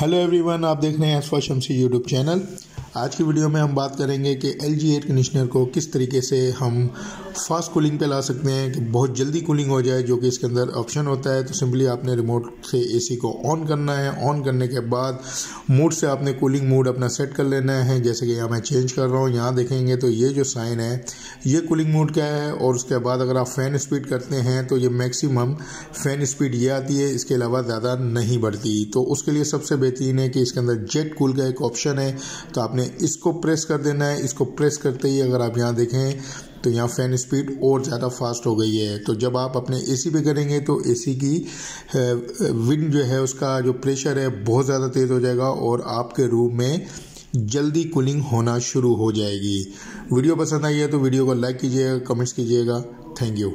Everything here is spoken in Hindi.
हेलो एवरीवन आप देख रहे हैं S for Shamsi YouTube channel आज की वीडियो में हम बात करेंगे कि एल जी एयर कंडीशनर को किस तरीके से हम फास्ट कूलिंग पे ला सकते हैं, कि बहुत जल्दी कूलिंग हो जाए, जो कि इसके अंदर ऑप्शन होता है। तो सिंपली आपने रिमोट से एसी को ऑन करना है। ऑन करने के बाद मूड से आपने कूलिंग मूड अपना सेट कर लेना है। जैसे कि यहाँ मैं चेंज कर रहा हूँ, यहाँ देखेंगे तो ये जो साइन है, ये कूलिंग मूड का है। और उसके बाद अगर आप फ़ैन स्पीड करते हैं तो ये मैक्सिमम फ़ैन स्पीड ये आती है। इसके अलावा ज़्यादा नहीं बढ़ती। तो उसके लिए सबसे बेहतरीन है कि इसके अंदर जेट कूल का एक ऑप्शन है। तो आपने इसको प्रेस कर देना है। इसको प्रेस करते ही अगर आप यहाँ देखें तो यहाँ फ़ैन स्पीड और ज़्यादा फास्ट हो गई है। तो जब आप अपने एसी पे करेंगे तो एसी की विंड जो है, उसका जो प्रेशर है, बहुत ज़्यादा तेज़ हो जाएगा और आपके रूम में जल्दी कूलिंग होना शुरू हो जाएगी। वीडियो पसंद आई है तो वीडियो को लाइक कीजिएगा कमेंट्स कीजिएगा। Thank you